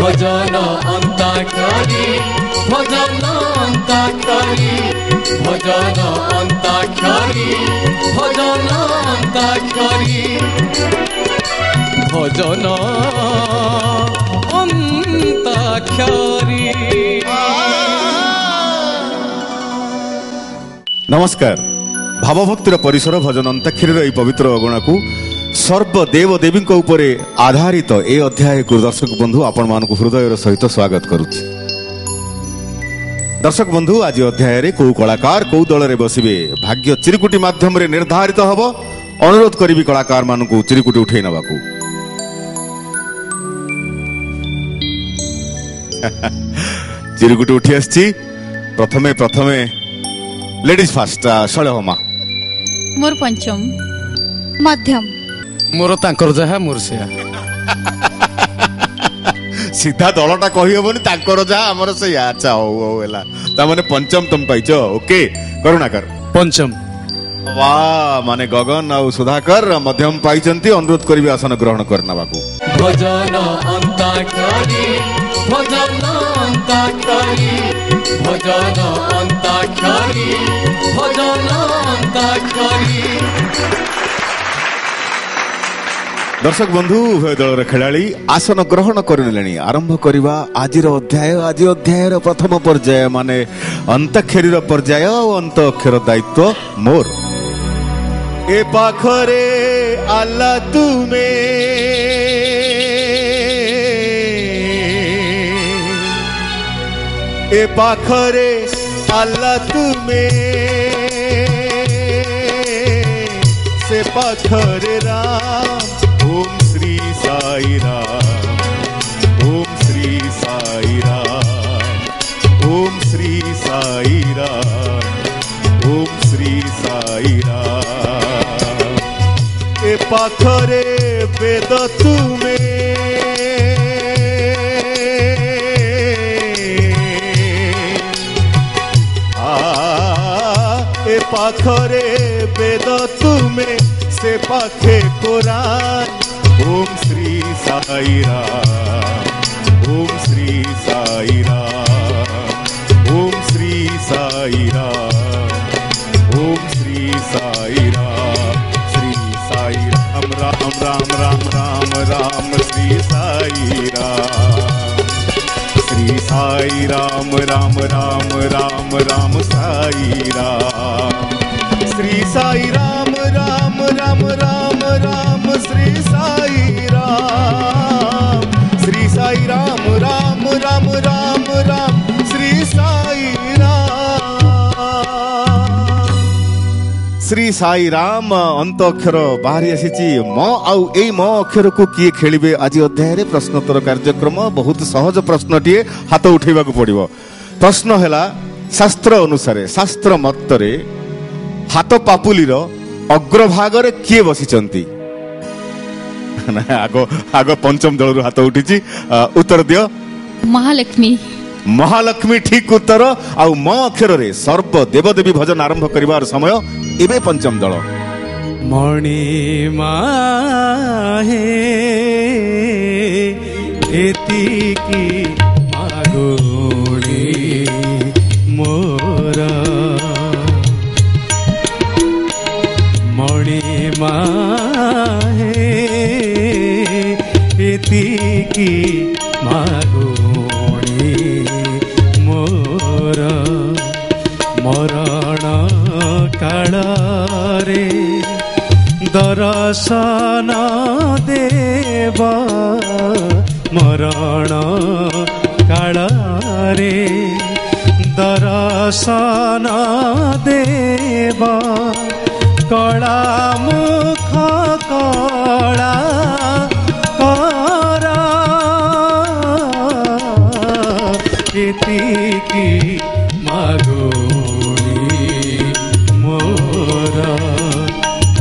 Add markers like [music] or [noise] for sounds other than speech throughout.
ভজন অন্তাক্ষরী ভজন অন্তাক্ষরী ভজন অন্তাক্ষরী ভজন অন্তাক্ষরী ভজন অন্তাক্ষরী নমস্কার ভাবভক্তির পরিসর ভজন অন্তাক্ষরীর এই পবিত্র অগণাকু ସର୍ବଦେବ ଦେବୀଙ୍କ ଉପରେ ଆଧାରିତ ଏ ଅଧ୍ୟାୟକୁ ଦର୍ଶକ ବନ୍ଧୁ ଆପଣମାନଙ୍କୁ ହୃଦୟର ସହିତ ସ୍ୱାଗତ କରୁଛି ଦର୍ଶକ ବନ୍ଧୁ ଆଜି ଅଧ୍ୟାୟରେ କେଉଁ କଳାକାର କେଉଁ ଦଳରେ ବସିବେ ଭାଗ୍ୟ ଚିରିକୁଟି ମାଧ୍ୟମରେ ନିର୍ଦ୍ଧାରିତ ହେବ ଅନୁରୋଧ କରିବି କଳାକାରମାନଙ୍କୁ ଚିରିକୁଟି ଉଠେଇ ନେବାକୁ ଚିରିକୁଟି ଉଠି ଆସିଛି ପ୍ରଥମେ ପ୍ରଥମେ ଲେଡିଜ ଫାଷ୍ଟ ଶୈଳହମା ମୋର ପଞ୍ଚମ ମଧ୍ୟମ ମୋର ତାଙ୍କର ଯାହା ମୋର ସେୟା ସିଧା ଦଳଟା କହିହେବନି ତାଙ୍କର ଯାହା ଆମର ସେଇଆ ଆଚ୍ଛା ହଉ ହଉ ହେଲା ତାମାନେ ପଞ୍ଚମ ତମ ପାଇଛ ଓକେ କରୁଣାକର ପଞ୍ଚମ ବା ମାନେ ଗଗନ ଆଉ ସୁଧାକର ମଧ୍ୟମ ପାଇଛନ୍ତି ଅନୁରୋଧ କରିବି ଆସନ ଗ୍ରହଣ କରିନେବାକୁ ଭଜନ ଅନ୍ତାକ୍ଷରୀ ଭଜନ ଅନ୍ତାକ୍ଷରୀ ଭଜନ ଅନ୍ତାକ୍ଷରୀ ଭଜନ ଅନ୍ତାକ୍ଷରୀ দর্শক বন্ধু উভয় দলের খেলাড়ি আসন গ্রহণ করে নিলে আরম্ভ করা আজির অধ্যায় আজ অধ্যায়ের প্রথম পর্যায় মানে অন্তাক্ষরীর পর্যায় ও অন্তঃক্ষর দায়িত্ব মোর এ পাখরে আল্লাহ তুমি এ পাখরে আল্লাহ তুমি সে পাখরে রাম साई राम ओम श्री साई राम ओम श्री साई राम ओम श्री साई राम ए पाथरे वेद तुमे পাথরে বেদ তুমি সে পাখে কোরআন ओम श्री साई राम ओम श्री साई राम ओम श्री साई राम ओम श्री साई राम श्री साई राम राम राम राम राम राम श्री साई राम श्री साई राम राम राम राम राम साई राम श्री साई राम राम राम राम श्री साई राम श्री साई राम राम राम राम राम श्री साई राम श्री साई राम अंतक्षर बाहरी आसी म आउ ए म अक्षर को किए खेलिबे आज अध्याय रे प्रश्नोत्तर कार्यक्रम बहुत सहज प्रश्न टिए हाथ उठेबा को पड़िबो प्रश्न हैला शास्त्र अनुसारे शास्त्र मत्तरे हाथ पापुलीर अग्रभाग रे के बसी चन्ती आगो आगो पंचम दळ रु हात उठे छि उत्तर दियो महालक्ष्मी महालक्ष्मी ठीक उत्तर आउ म अखेर रे सर्व देव देवी भजन आरम्भ करिवार समय एबे पंचम दळ मणी मा हे रेती की मा माहे इति की मागुणी मोर मरण रे दरसन देव मरण रे दरसन देव कळा कोड़ा कोरा खेती की मागोड़ी मोरा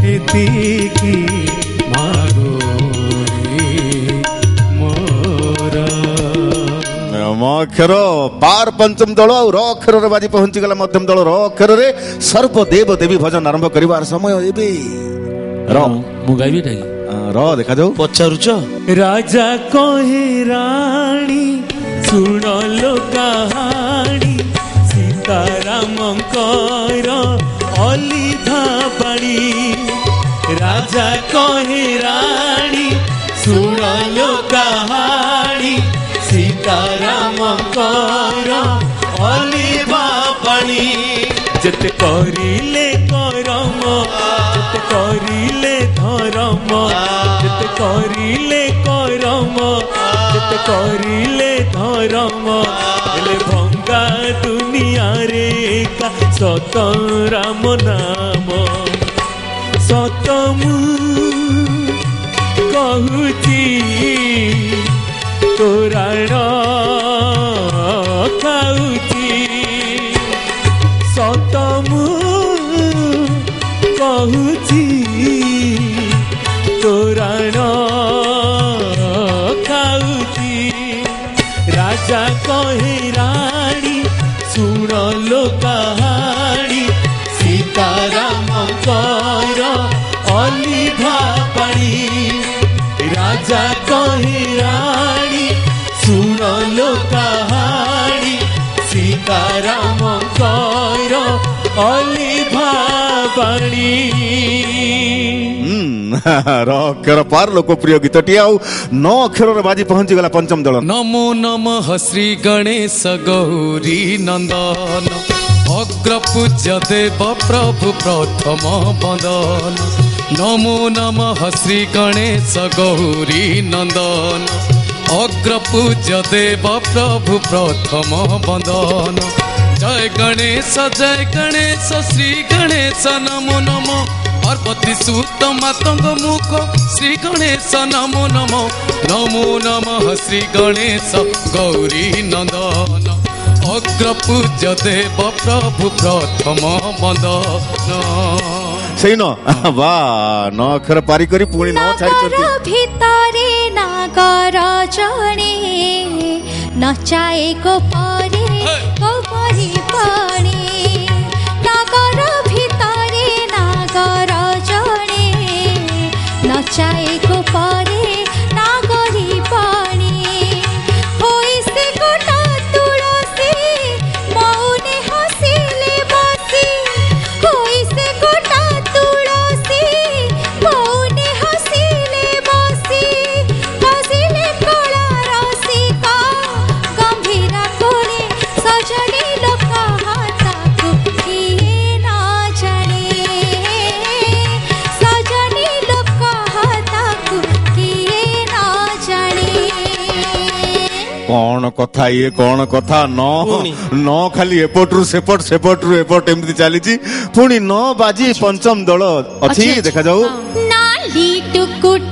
खेती की ଅକ୍ଷର ବାର ପଞ୍ଚମ ଦଳ ଆଉ ର ଅକ୍ଷରରେ ବାଜି ପହଞ୍ଚିଗଲା ମଧ୍ୟମ ଦଳ ର ଅକ୍ଷରରେ ସର୍ବ ଦେବ ଦେବୀ ଭଜନ ଆରମ୍ଭ କରିବାର ସମୟ ଏବେ ର ମୁଁ ଗାଇବି ଟାକି ର ଦେଖାଯାଉ ପଚାରୁଛ ରାଜା କହେ ରାଣୀ ଶୁଣ ଲୋ କାହାଣୀ ସୀତାରାମଙ୍କର ଅଲିଧା ପାଣି ରାଜା କହେ ରାଣୀ ଶୁଣ ଲୋ କାହାଣୀ ସୀତାରାମଙ୍କର ଅଲିଭା ପାଣି ଯେତେ କରିଲେ କରମ করিলে ধরম যেতে করিলে করম যেতে করিলে ধরম ହେଲେ ଭଙ୍ଗା ଦୁନିଆରେ ଏକା ସତ ରାମ ନାମ ସତ ମୁଁ କହୁଛି ତୋରାଣ ଖାଉଛି ସତ ମୁଁ କହୁଛି আছি তোরাণ খাউছি রাজা কহে রাণী ଶୁଣଲୋ କାହାଣୀ ସୀତାରାମଙ୍କର ଅଲିଭା ପାଣି ରାଜା କହେ ରାଣୀ ଶୁଣଲୋ କାହାଣୀ ସୀତାରାମଙ୍କର ଅଲିଭା र अक्षर पार लोकप्रिय गीत टी आउ न अक्षर र बाजी पहुंची गला पञ्चम दल नमो नम श्री गणेश गौरी नंदन अग्र पूज्य देव प्रभु प्रथम बन्दन नमो नम श्री गणेश गौरी नंदन अग्र पूज्य देव प्रभु प्रथम बन्दन जय गणेश जय गणेश श्री गणेश नमो नमो পার্বতী সুত মাতঙ্গ মুখ শ্রী গণেশ নমো নম নমো নম শ্রী গণেশ গৌরী নন্দন অগ্রপূজ্য দেব প্রভু প্রথম মন্দন সেই ন বা ন অক্ষর পারি করি পুনি ন ছাড়ি ভিতরে নাগর জনে नचाएको परे परे परे नगर भितरे नागर जडे नचाएको परे କଥା ଇଏ କଣ କଥା ନ ନ ଖାଲି ଏପଟରୁ ସେପଟ ସେପଟରୁ ଏପଟ ଏମିତି ଚାଲିଛି ପୁଣି ନ ବାଜି ପଞ୍ଚମ ଦଳ ଅଛି ଦେଖାଯାଉ ଟୁକୁଟ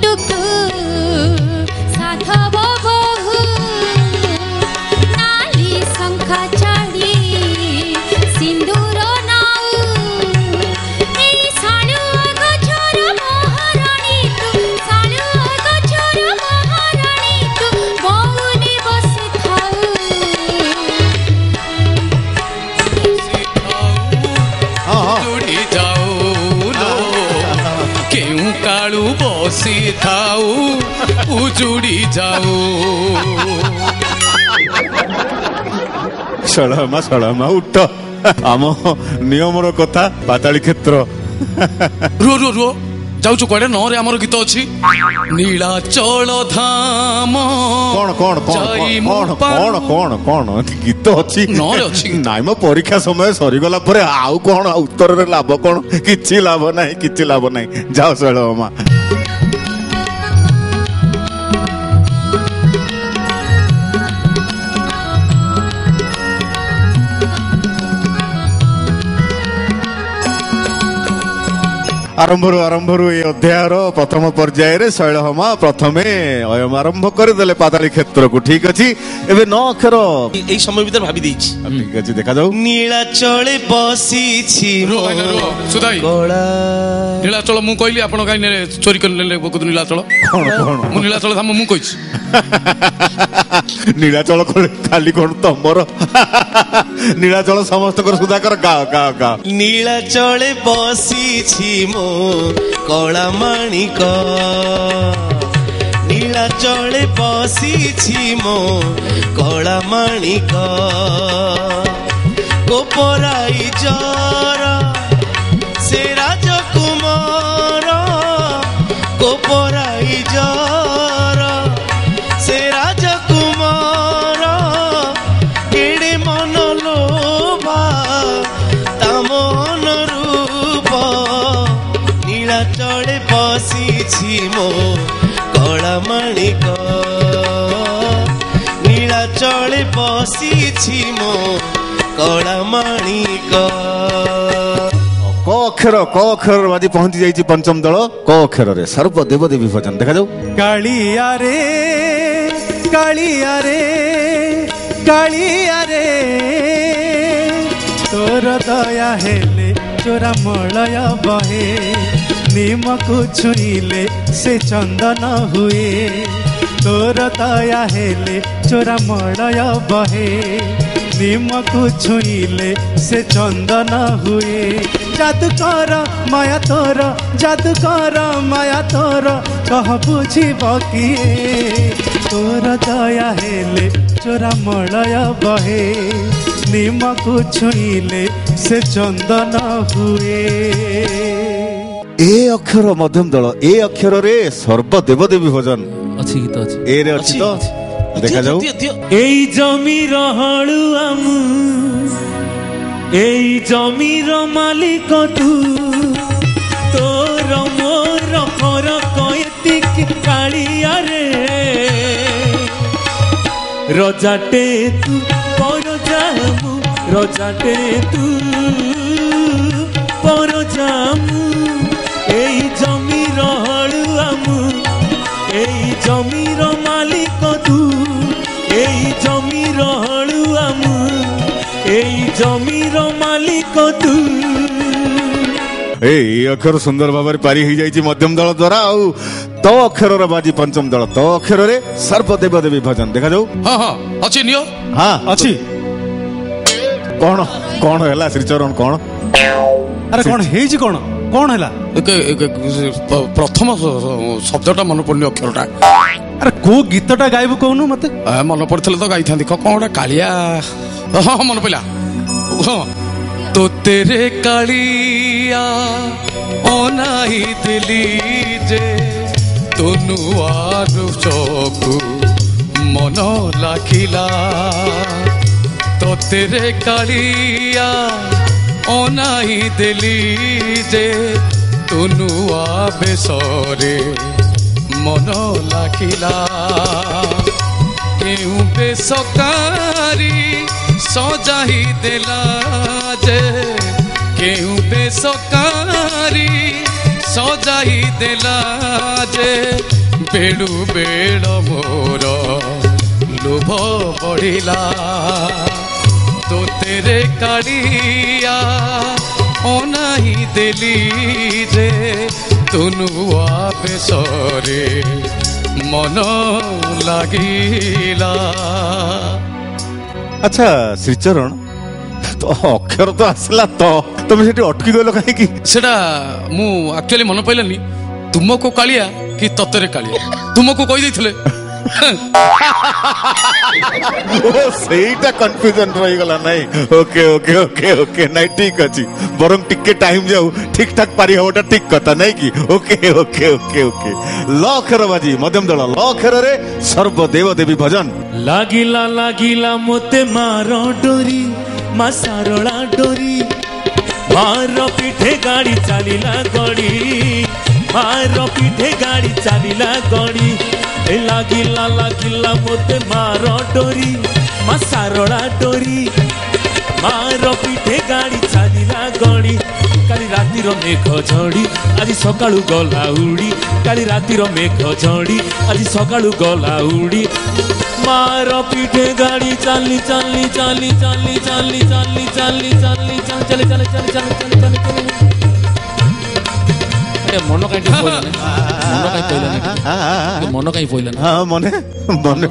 জুড়ি যাও ଷଡ଼ମା ଷଡ଼ମା ଉଠ ଆମ ନିୟମର କଥା ପାତାଳି କ୍ଷେତ୍ର ରୁହ ରୁହ ରୁହ ଯାଉଛୁ କୁଆଡେ ନରେ ଆମର ଗୀତ ଅଛି ନୀଳାଚଳ ଧାମ କଣ କଣ କଣ କଣ କଣ କଣ କଣ ଗୀତ ଅଛି ନରେ ଅଛି ନାଇଁ ମୋ ପରୀକ୍ଷା ସମୟ ସରିଗଲା ପରେ ଆଉ କଣ ଉତ୍ତରରେ ଲାଭ କଣ କିଛି ଲାଭ ନାହିଁ କିଛି ଲାଭ ନାହିଁ ଯାଅ ଶୈଳମା ଆରମ୍ଭରୁ ଆରମ୍ଭରୁ ଏଇ ଅଧ୍ୟାୟର ପ୍ରଥମ ପର୍ଯ୍ୟାୟରେ ଶୈଳହମା ପ୍ରଥମେ ଅୟମ ଆରମ୍ଭ କରିଦେଲେ ପାତାଳି କ୍ଷେତ୍ରକୁ ଠିକ ଅଛି ଏବେ ନ ଅକ୍ଷର ଏଇ ସମୟ ଭିତରେ ଭାବି ଦେଇଛି ଠିକ ଅଛି ଦେଖାଯାଉ ନୀଳାଚଳେ ବସିଛି ନୀଳାଚଳ ମୁଁ କହିଲି ଆପଣ କାହିଁ ଚୋରି କରିଲେ ନୀଳାଚଳ ମୁଁ ନୀଳାଚଳ ଧାମ ମୁଁ କହିଛି ନୀଳାଚଳ ଖାଲି କଣ ତମର ନୀଳାଚଳ ସମସ୍ତଙ୍କର ସୁଧାକର ଗାଓ ଗାଓ ଗାଓ ନୀଳାଚଳେ ବସିଛି ମୋ କଳାମାଣିକ ନୀଳାଚଳେ ବସିଛି ମୋ କଳାମାଣିକ ଗୋପରାଇ ଜର ସେ ରାଜକୁମାର ଗୋପରାଇ ଜର लड़ा मानिका निळा चले पासी छीमो कला मानिका कौ खेरो, कौ खेरर वादी पहंदी जाई़िची पहन्चम दळो कौ खेरर देखा जाओ गाली आरे, गाली आरे, गाली आरे तो रत हेले, चोरा रा बहे सीम को छुईले से चंदन हुए तोर दया हेले चोरा मड़य बहे निम को छुईले से चंदन हुए जादू कर माया तोर जादू कर माया तोर कह बुझब किए तोर दया हेले चोरा मड़य बहे निम को छुईले से चंदन हुए ଏ ଅକ୍ଷର ମଧ୍ୟମ ଦଳ ଏ ଅକ୍ଷରରେ ସର୍ବ ଦେବଦେବୀ ଭୋଜନ ଅଛି ଗୀତ ଅଛି ଏରେ ଅଛି ତ ଦେଖାଯାଉ ଏଇ ଜମିର ହଳୁଆ ମୁଁ ଏଇ ଜମିର ମାଲିକ ତୁ ତୋର ମୋର ଫରକ ଏତିକି କାଳିଆରେ ରଜାଟେ ତୁ ପରଜା ମୁଁ ରଜାଟେ ତୁ ପରଜା ମୁଁ ଜମିର ମାଲିକ ତୁ ଏଇ ଜମିର ହଳୁଆ ମୁଁ ଏଇ ଜମିର ମାଲିକ ତୁ ଏଇ ଅକ୍ଷର ସୁନ୍ଦର ଭାବରେ ପାରି ହେଇଯାଇଛି ମଧ୍ୟମ ଦଳ ଦ୍ୱାରା ଆଉ ତ ଅକ୍ଷରର ବାଜି ପଞ୍ଚମ ଦଳ ତ ଅକ୍ଷରରେ ସର୍ବ ସର୍ବଦେବ ଦେବୀ ଭଜନ ଦେଖାଯାଉ ହଁ ଅଛି ନିଅ ହଁ ଅଛି କଣ କଣ ହେଲା ଶ୍ରୀଚରଣ କଣ ଆରେ କଣ ହେଇଛି କଣ କଣ ହେଲା ପ୍ରଥମ ଶବ୍ଦଟା ମନେ ପଡ଼ୁନି ଅକ୍ଷରଟା ଆରେ କୋଉ ଗୀତଟା ଗାଇବୁ କହୁନୁ ମତେ ମନେ ପଡ଼ିଥିଲେ ତ ଗାଇଥାନ୍ତି କଣ ଗୋଟେ କାଳିଆ ହଁ ମନେ ପଡ଼ିଲା ହଁ ତୋତେ ରେ କାଳିଆ ମନ ଲାଗିଲା ତୋତେ ରେ କାଳିଆ ओनाई দেলিজে তনু আবেসরে মন লাখিলা কেউ বেসকারি সজাই দেলা যে কেউ বেসকারি সজাই দেলা যে বেড়ু বেড় মোর লোভ বড়িলা रो तेरे कालिया ओ नहीं देली रे তুনুয়া বেচৰে মন লাগিলা আচ্ছা শ্ৰীচৰণ অক্ষর তো আসলা তো তুমি সেটি অটকি গেল কাহিকি সেটা মু অ্যাকচুয়ালি মনে পাইলানি তুমকো কালিয়া কি ততরে কালিয়া তুমকো কই দেইছিলে ସେଇଟା କନଫ୍ୟୁଜନ ରହିଗଲା ନାଇଁ ଓକେ ଓକେ ଓକେ ଓକେ ନାଇଁ ଠିକ ଅଛି ବରଂ ଟିକେ ଟାଇମ ଯାଉ ଠିକ ଠାକ ପାରି ହବଟା ଠିକ କଥା ନାଇଁ କି ଓକେ ଓକେ ଓକେ ଓକେ ଲ ଅକ୍ଷର ବାଜି ମଧ୍ୟମ ଦଳ ଲ ଅକ୍ଷରରେ ସର୍ବଦେବ ଦେବୀ ଭଜନ ଲାଗିଲା ଲାଗିଲା ମୋତେ ମାର ଡୋରି ମା ସାରଳା ଡୋରି ମାର ପିଠେ ଗାଡ଼ି ଚାଲିଲା ଗଡ଼ି ମାର ପିଠେ ଗାଡ଼ି ଚାଲିଲା ଗଡ଼ି डोरी, डोरी गाडी मेघ झडी आज सकालु गी मन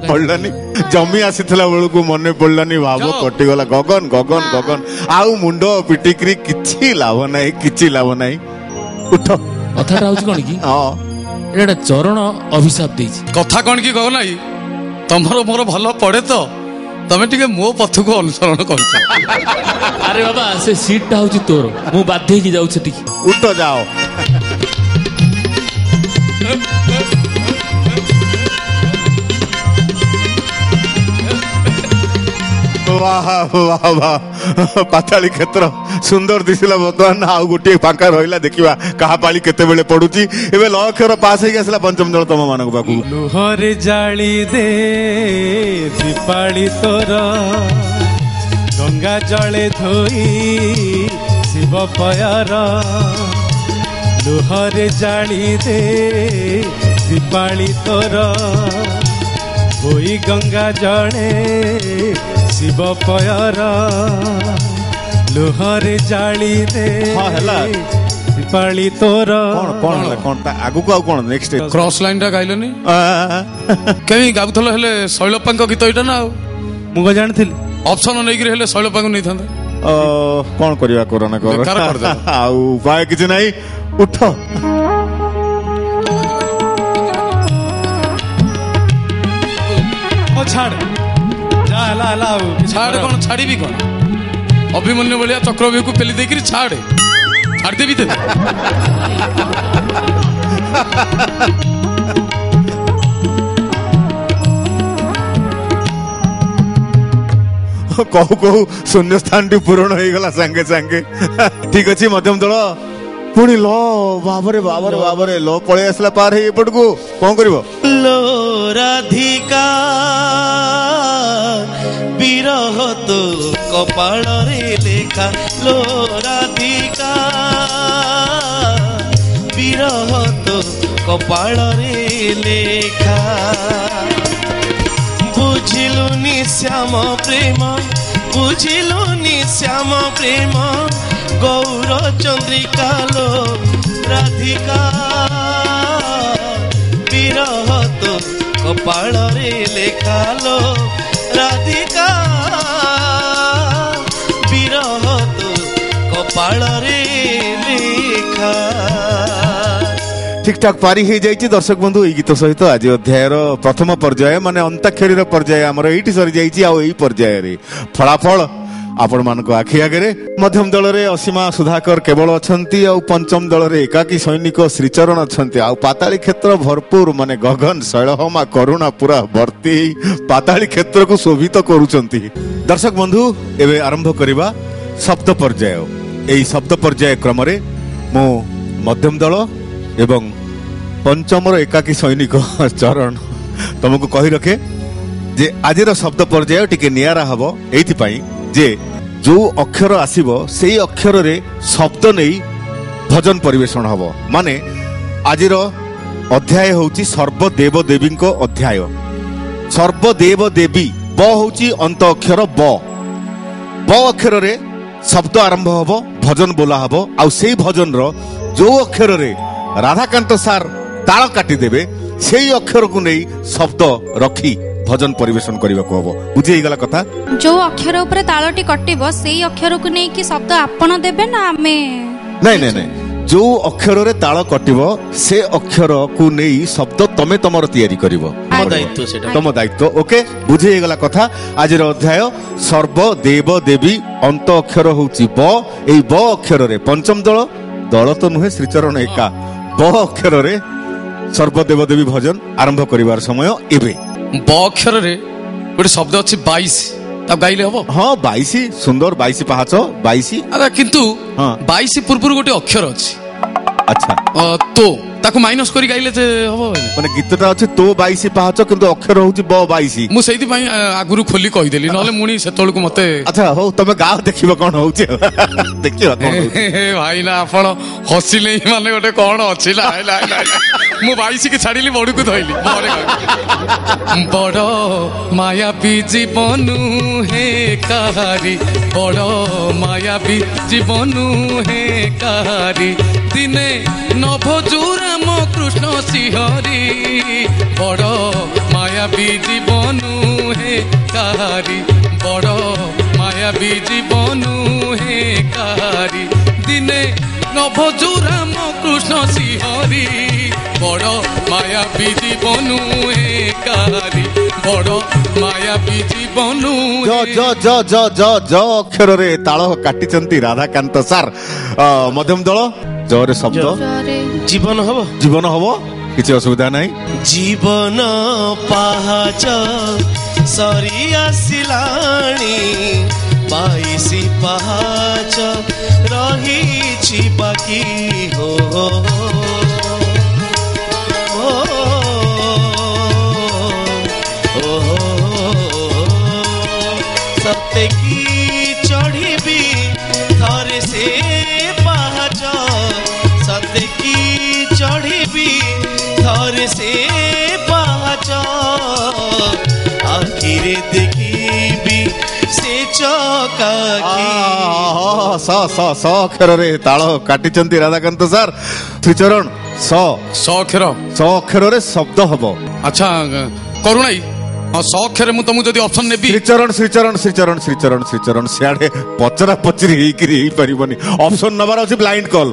पड़ानी जमी आसला बेलू मन पड़ानी भाव कटिगला गगन गगन गगन आउ मु पिटिक्री कि लाभ ना कि लाभ ना उठ कथा हूँ कौन कि चरण अभिशाप कथा कौन कि गगन तुम मोर भल पड़े तो तमे टिके मो पथ को अनुसरण कर अरे बाबा से सीट टा होची तोर मु बाध्य की जाउ छती उठो जाओ ପାତାଳି କ୍ଷେତ୍ର ସୁନ୍ଦର ଦିଶିଲା ବର୍ତ୍ତମାନ ଆଉ ଗୋଟିଏ ଫାଙ୍କା ରହିଲା ଦେଖିବା କାହା ପାଳି କେତେବେଳେ ପଡୁଛି ଏବେ ଲକ୍ଷ୍ୟର ପାସ ହେଇକି ଆସିଲା ପଞ୍ଚମ ଦଳ ତମ ମାନଙ୍କ ପାଖକୁ ଲୁହରେ ଜାଳି ଦେ ଧୋଇ ଲୁହରେ ଜାଳିଦେ ଦୀପାଳି ତୋର ହୋଇ ଗଙ୍ଗା ଜଳେ ଶିବ ପୟର ଲୁହରେ ଜାଳିଦେ ହେଲା ଦୀପାଳି ତୋର କଣ କଣ ହେଲା କଣ ତା ଆଗକୁ ଆଉ କଣ ନେକ୍ସଟ କ୍ରସ ଲାଇନଟା ଗାଇଲନି କେମି ଗାଉଥିଲ ହେଲେ ଶୈଳପାଙ୍କ ଗୀତ ଏଇଟା ନା ଆଉ ମୁଁ କ ଜାଣିଥିଲି ଅପସନ ନେଇକିରି ହେଲେ ଶୈଳପାଙ୍କୁ ନେଇଥାନ୍ତେ କଣ କରିବା କରୋନା ଆଉ ଉପାୟ କିଛି ନାହିଁ उठो ଛାଡ଼ ଯା ହେଲା ହେଲା ଆଉ ଛାଡ଼ କ'ଣ ଛାଡ଼ିବି କ'ଣ ଅଭିମନ୍ୟୁ ଭଳିଆ ଚକ୍ରବ୍ୟୂହକୁ ପେଲି ଦେଇକିରି ଛାଡ଼େ ଛାଡ଼ିଦେବି ତ କହୁ କହୁ ଶୂନ୍ୟ ସ୍ଥାନଟି ପୂରଣ ହେଇଗଲା ସାଙ୍ଗେ ସାଙ୍ଗେ ଠିକ ଅଛି ମଧ୍ୟମ ଦଳ ପୁଣି ଲ ବାବରେ ବାବରେ ବାବରେ ଲ ପଳେଇ ଆସିଲା ପାର ହେଇ ଏପଟକୁ କଣ କରିବ ଲୋ ରାଧିକା ବିରହ ତୋ କପାଳରେ ଲେଖା ଲୋ ରାଧିକା ବିରହ ତୋ কপালরে লেখা বুঝিলুনি শ্যাম প্রেম বুঝিলুনি শ্যাম প্রেম গৌর চন্দ্রিকালো রাধিকা বিরহ তো কপাଳରେ লেখালো রাধিকা বিরহ তো কপাଳରେ লেখা ঠিকঠাক পারি হয়েযাই দর্শক বন্ধু এই গীত সহিত আজ অধ্যায়ের প্রথম পর্যায় মানে অন্তাক্ষরীর পর্যায় আমার এইটি সরিযাই আই পর্যায়ের ফলাফল ଆପଣ ମାନଙ୍କ ଆଖି ଆଗରେ ମଧ୍ୟମ ଦଳରେ ଅସୀମା ସୁଧାକର କେବଳ ଅଛନ୍ତି ଆଉ ପଞ୍ଚମ ଦଳରେ ଏକାକୀ ସୈନିକ ଶ୍ରୀଚରଣ ଅଛନ୍ତି ଆଉ ପାତାଳି କ୍ଷେତ୍ର ଭରପୁର ମାନେ ଗଗନ ଶୈଳହମା କରୁଣା ପୁରା ଭର୍ତ୍ତି ପାତାଳି କ୍ଷେତ୍ରକୁ ଶୋଭିତ କରୁଛନ୍ତି ଦର୍ଶକ ବନ୍ଧୁ ଏବେ ଆରମ୍ଭ କରିବା ସପ୍ତ ପର୍ଯ୍ୟାୟ ଏହି ଶବ୍ଦ ପର୍ଯ୍ୟାୟ କ୍ରମରେ ମୁଁ ମଧ୍ୟମ ଦଳ ଏବଂ ପଞ୍ଚମର ଏକାକୀ ସୈନିକ [laughs] ଚରଣ ତମକୁ କହି ରଖେ ଯେ ଆଜିର ଶବ୍ଦ ପର୍ଯ୍ୟାୟ ଟିକେ ନିଆରା ହବ ଏଇଥିପାଇଁ ଯେ ଯେଉଁ ଅକ୍ଷର ଆସିବ ସେଇ ଅକ୍ଷରରେ ଶବ୍ଦ ନେଇ ଭଜନ ପରିବେଷଣ ହେବ ମାନେ ଆଜିର ଅଧ୍ୟାୟ ହେଉଛି ସର୍ବଦେବ ଦେବୀଙ୍କ ଅଧ୍ୟାୟ ସର୍ବଦେବ ଦେବୀ ବ ହେଉଛି ଅନ୍ତ ଅକ୍ଷର ବ ବ ଅକ୍ଷରରେ ଶବ୍ଦ ଆରମ୍ଭ ହେବ ଭଜନ ବୋଲା ହେବ ଆଉ ସେଇ ଭଜନର ଯେଉଁ ଅକ୍ଷରରେ ରାଧାକାନ୍ତ ସାର ତାଳ କାଟିଦେବେ ସେଇ ଅକ୍ଷରକୁ ନେଇ ଶବ୍ଦ ରଖି ভজন পরিবেশন করা হব বুঝি হয়ে গলা কথা যে অক্ষর উপরে তালটি কটিব সেই অক্ষরকু নেইকি শব্দ আপন দেবে না আমি নাই নাই নাই যে অক্ষরের তাল কটিব সে অক্ষরকু নেই শব্দ তমে তোমার তৈরি করিব দায়িত্ব সেটা তম দায়িত্ব ওকে বুঝি হয়ে গলা কথা আজির অধ্যায় সর্ব দেব দেবী অন্ত অক্ষর হচ্ছে ব এই ব অক্ষরের পঞ্চম দল দল তো নুহে শ্রীচরণ একা ব অক্ষরের সর্বদেবদেবী ভজন আরম্ভ করিবার সময় এবে ব অক্ষରରେ ଗୋଟେ ଶବ୍ଦ ଅଛି ବାଇଶ ତାକୁ ଗାଇଲେ ହବ ହଁ ବାଇଶ ସୁନ୍ଦର ବାଇଶ ପାହାଚ ବାଇଶ କିନ୍ତୁ ବାଇଶ ପୂର୍ବରୁ ଗୋଟେ ଅକ୍ଷର ଅଛି ଆଚ୍ଛା ତୋ ତାକୁ ମାଇନସ୍ କରି ଗାଇଲେ ଯେ ହବ ମାନେ ଗୀତଟା ଅଛି ତୋ ବାଇଶ ପାହାଚ କିନ୍ତୁ ଅକ୍ଷର ହଉଛି ବ ବାଇଶ ମୁଁ ସେଇଥିପାଇଁ ଆଗରୁ ଖୋଲି କହିଦେଲି ନହେଲେ ମୁଣି ସେତେବେଳକୁ ମତେ ଆଚ୍ଛା ହଉ ତମେ ଗାଁ ଦେଖିବ କଣ ହଉଛି ଦେଖିବା ଭାଇ ନା ଆପଣ ହସିଲେ ମାନେ ଗୋଟେ କଣ ଅଛି ନା ମୁଁ ବାଇଶିକି ଛାଡ଼ିଲି ବଡ଼କୁ ଧଇଲି ବଡ଼ ମାୟାପି ଜୀବନୁ ହେ କାହାରି বড় মায়াবী জীবনু হে কাহারি দিনে নভজুরা কৃষ্ণ শিহরি বড় মায়াবী জীবনু হে কারি বড় মায়াবী জীবনু হে কারি দিনে নভজু রাম কৃষ্ণ শিহরি বড় মায়াবী জীবনু হে কারি বড় মায়াবী জীবনু জ জ জ জ অক্ষরে তাল কাটিছন্তি রাধাকান্ত স্যার মধ্যম দল ଜୋରେ ଶବ୍ଦ ଜୀବନ ହବ ଜୀବନ ହବ କିଛି ଅସୁବିଧା ନାହିଁ ଜୀବନ ପାହାଚ ସରି ଆସିଲାଣି ବାଇଶି ପାହାଚ ରହିଛି ବାକି ହୋ জীবনে সে পাচ আখিরে দেখিবি সে চক স স স অক্ষরে তাল কাটিছন্তি রাধাকান্ত স্যার শ্রীচরণ স স অক্ষর স অক্ষরে শব্দ হব আচ্ছা করুণাই ସକ୍ଷରେ ମୁଁ ତମକୁ ଯଦି ଅପସନ୍ ନେବି ଶ୍ରୀଚରଣ ଶ୍ରୀଚରଣ ଶ୍ରୀଚରଣ ଶ୍ରୀଚରଣ ଶ୍ରୀଚରଣ ସିଆଡ଼େ ପଚରା ପଚରି ହେଇକିରି ହେଇପାରିବନି ଅପସନ୍ ନେବାର ଅଛି ବ୍ଲାଇଣ୍ଡ କଲ୍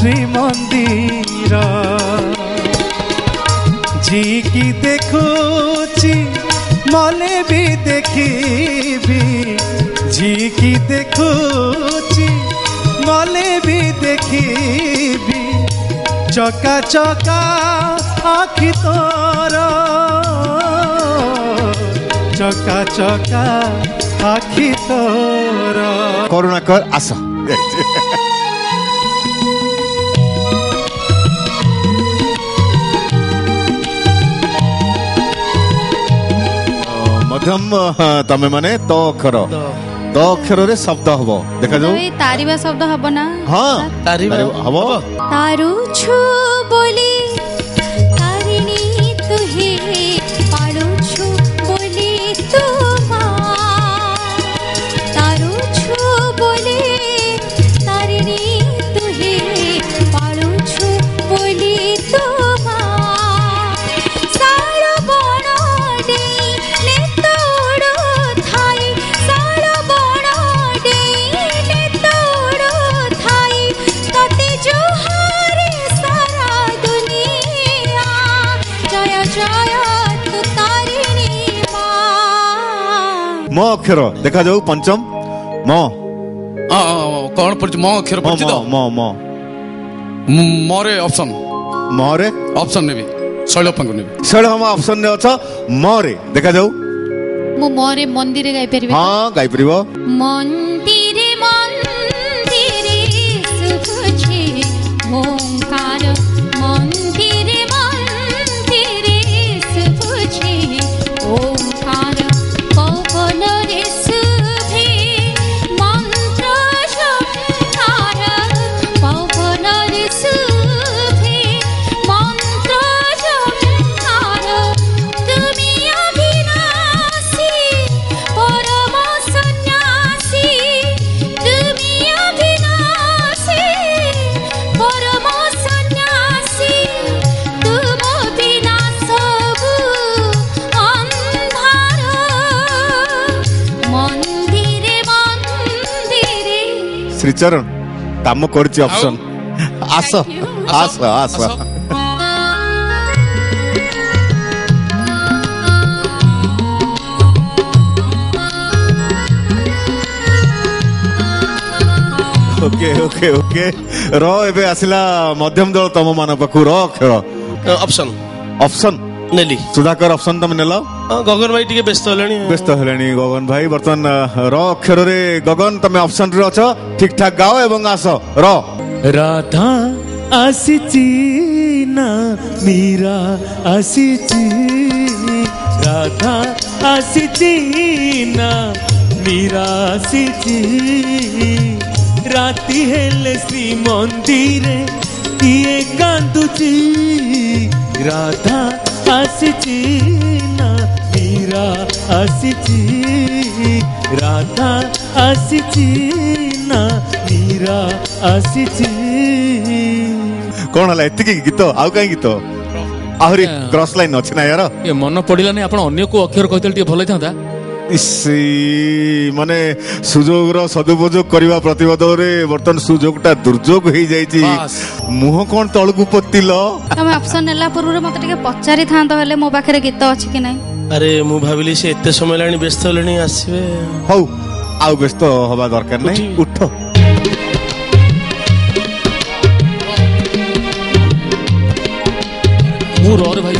শ্রীমন্দির জিকি দেখুছি মলে বি দেখিবি ঝিকি দেখুছি মলে বি দেখিবি চকা চকা আখি তোর চকা চকা আখি তোর করুণাকর আস ମଧ୍ୟମ ତମେ ମାନେ ତ ଅକ୍ଷର ତ ଅକ୍ଷରରେ ଶବ୍ଦ ହବ ଦେଖାଯାଉ ତାରିବା ଶବ୍ଦ ହବ ନା ହଁ ହବ ତାରୁଛୁ ବୋଲି अक्षर देखा जाऊ पंचम म कौन म अक्षर मरे ऑप्शन मरे ऑप्शन ने भी सोलो पंगु ने भी सोलो ने मरे देखा जाऊ मरे मंदिर गाय परिवार हां मन ଟିଚର କାମ କରୁଛି ଅପସନ ଆସ ଆସ ଆସ ଓକେ ଓକେ ଓକେ ର ଏବେ ଆସିଲା ମଧ୍ୟମ ଦଳ ତମ ମାନ ପାଖକୁ ର ଅପସନ ଅପସନ ନେଲି ସୁଧାକର ଅପସନ ତମେ ନେଲ ଗଗନ ଭାଇ ଟିକେ ବ୍ୟସ୍ତ ହେଲେଣି ବ୍ୟସ୍ତ ହେଲେଣି ଗଗନ ଭାଇ ବର୍ତ୍ତମାନ ର ଅକ୍ଷରରେ ଗଗନ ତମେ ଅପସନରେ ଅଛ ଠିକ ଠାକ ଗାଅ ଏବଂ ଆସ ର ରାଧା ଆସିଛି ନା ମୀରା ଆସିଛି ରାଧା ଆସିଛି ନା ମୀରା ଆସିଛି ରାତି ହେଲେ ଶ୍ରୀ ମନ୍ଦିରେ କିଏ କାନ୍ଦୁଛି ରାଧା ଆସିଛି ନା ମୀରା ଆସିଛି ରାଧା ଆସିଛି ନା ମୀରା ଆସିଛି କଣ ହେଲା ଏତିକି ଗୀତ ଆଉ କାଇଁ ଗୀତ ଆହୁରି କ୍ରସ ଲାଇନ୍ ଅଛି ନା ୟାର ମନ ପଡିଲାନି ଆପଣ ଅନ୍ୟକୁ ଅକ୍ଷର କହିଥିଲେ ଟିକେ ଭଲ ହେଇଥାନ୍ତା মানে সুযোগর সদুপযোগ করা প্রতবদলে বর্তমান সুযোগটা দুর্যোগ হয়ে যাই মুহ কোণ তলকু পতিল তুমি অপশন নেলা পূর্ব মতো টিকে পচারি থাকতো হলে মো পাখে গীত অছি কি নাই আরে মু ভাবিলি সে এতে সময় লানি ব্যস্ত হলেনি আসবে হউ আউ ব্যস্ত হবা দরকার নাই উঠো মু রর ভাই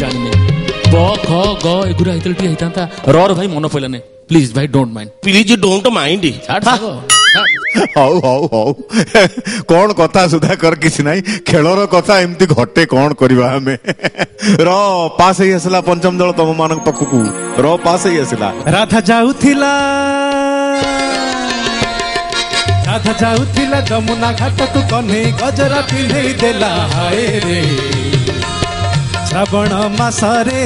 ख ग एगुरा हितल टी हितांता रर भाई मन पहिला ने प्लीज भाई don't mind please don't mind छाड how how how कौन कथा सुधा कर किसी नहीं खेलोरो कथा इम्ती घोटे कौन करीबा हमें रो पास ही ऐसला पंचम दलो तमो मानक पक्कू रो पास ही ऐसला राधा जाऊ थीला राधा जाऊ थीला जमुना घाट तू कौन गजरा पीने देला हाय रे ଶ୍ରାବଣ ମାସରେ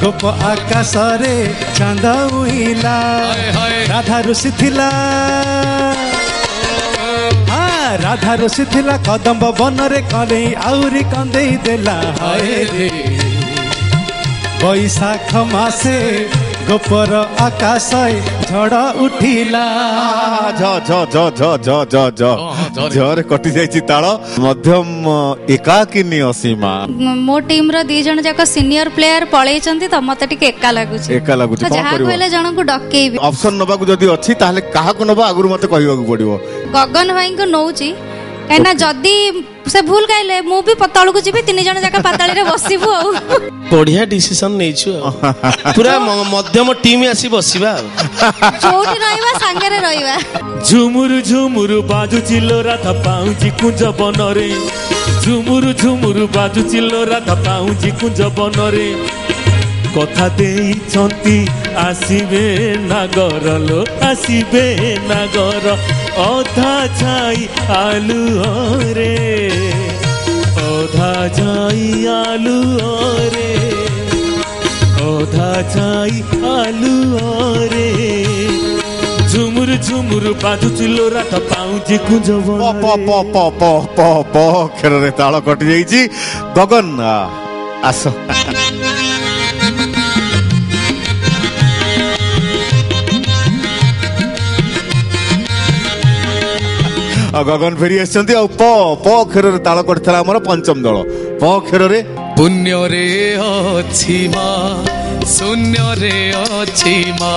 ଗୋପ ଆକାଶରେ ଚାନ୍ଦ ଉଇଲା ରାଧା ଋଷି ଥିଲା ରାଧା ଋଷି ଥିଲା କଦମ୍ବ ବନରେ କଲେଇ ଆହୁରି କନ୍ଦେଇ ଦେଲା ବୈଶାଖ ମାସେ ଗୋପର ଆକାଶ ଝଡ଼ ଉଠିଲା ଝରେ କଟି ଯାଇଛି ତାଳ ମଧ୍ୟମ ଏକାକିନି ଅସୀମା ମୋ ଟିମ ର ଦୁଇ ଜଣ ଯାକ ସିନିୟର ପ୍ଲେୟାର ପଳେଇଛନ୍ତି ତ ମତେ ଟିକେ ଏକା ଲାଗୁଛି ଏକା ଲାଗୁଛି ଯାହା କହିଲେ ଜଣଙ୍କୁ ଡକେଇବି ଅପସନ ନବାକୁ ଯଦି ଅଛି ତାହେଲେ କାହାକୁ ନବା ଆଗରୁ ମତେ କହିବାକୁ ପଡିବ ଗଗନ ଭାଇଙ୍କୁ ନଉଛି କାହିଁକି ଯଦି ସେ ଭୁଲ ଗାଇଲେ ମୁଁ ବି ତଳକୁ ଯିବି ତିନି ଜଣ ଯାକ ପାତାଳିରେ ବସିବୁ ଆଉ ବଢିଆ ଡିସିସନ ନେଇଛୁ ପୁରା ମଧ୍ୟମ ଟିମ ଆସି ବସିବା ଯୋଉଠି ରହିବା ସାଙ୍ଗରେ ରହିବା ଝୁମୁରୁ ଝୁମୁରୁ ବାଜୁଛି ଲୋରାଧା ପାଉଁଜି କୁଞ୍ଜ ବନରେ ଝୁମୁରୁ ଝୁମୁରୁ ବାଜୁଛି ଲୋରାଧା ପାଉଁଜି କୁଞ୍ଜ ବନରେ কথা দেইছন্তি আসিবে নাগর লো আসিবে নাগর অধা ছাই আলু রে অধা ছাই আলু রে অধা ছাই আলু রে ঝুমুর ঝুমুর বাজুছি লোরা তো পাউছি কুঞ্জ প প প প প প খেলরে তাল কটি যাইছি গগন আস ଆଉ ଗଗନ ଫେରି ଆସିଛନ୍ତି ଆଉ ପ ପ କ୍ଷୀରରେ ତାଳ କରିଥିଲା ଆମର ପଞ୍ଚମ ଦଳ ପ କ୍ଷୀରରେ ପୁଣ୍ୟରେ ଅଛି ମା ଶୂନ୍ୟରେ ଅଛି ମା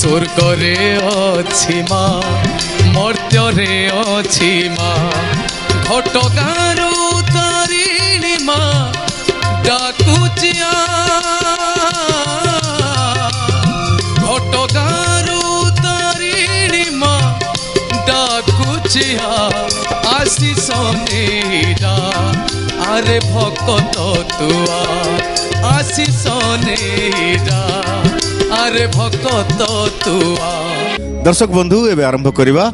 ସ୍ୱର୍ଗରେ ଅଛି ମା ମର୍ତ୍ୟରେ ଅଛି ମା ଘଟ ତାରିଣୀ ମା ଡାକୁଛି ଆ ଚିହା ଆଶିଷ ନେଇଡ଼ା ଆରେ ଭକତ ତୁଆ ଆଶିଷ ନେଇଡ଼ା ଆରେ ଭକତ ତୁଆ ଦର୍ଶକ ବନ୍ଧୁ ଏବେ ଆରମ୍ଭ କରିବା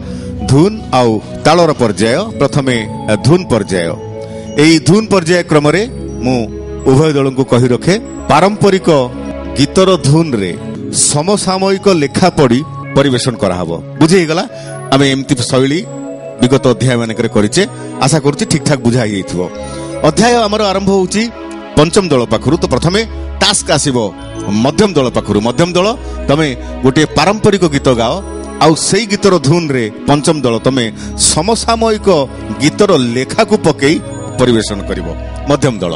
ଧୁନ ଆଉ ତାଳର ପର୍ଯ୍ୟାୟ ପ୍ରଥମେ ଧୁନ ପର୍ଯ୍ୟାୟ ଏହି ଧୁନ ପର୍ଯ୍ୟାୟ କ୍ରମରେ ମୁଁ ଉଭୟ ଦଳଙ୍କୁ କହି ରଖେ ପାରମ୍ପରିକ ଗୀତର ଧୁନରେ ସମସାମୟିକ ଲେଖା ପଢି ପରିବେଷଣ କରାହବ ବୁଝି ହେଇଗଲା ଆମେ ଏମିତି ଶୈଳୀ ବିଗତ ଅଧ୍ୟାୟ ମାନଙ୍କରେ କରିଛେ ଆଶା କରୁଛି ଠିକ୍ ଠାକ୍ ବୁଝା ହେଇଯାଇଥିବ ଅଧ୍ୟାୟ ଆମର ଆରମ୍ଭ ହେଉଛି ପଞ୍ଚମ ଦଳ ପାଖରୁ ତ ପ୍ରଥମେ ଟାସ୍କ ଆସିବ ମଧ୍ୟମ ଦଳ ପାଖରୁ ମଧ୍ୟମ ଦଳ ତମେ ଗୋଟିଏ ପାରମ୍ପରିକ ଗୀତ ଗାଅ ଆଉ ସେଇ ଗୀତର ଧୁନରେ ପଞ୍ଚମ ଦଳ ତମେ ସମସାମୟିକ ଗୀତର ଲେଖାକୁ ପକେଇ ପରିବେଷଣ କରିବ ମଧ୍ୟମ ଦଳ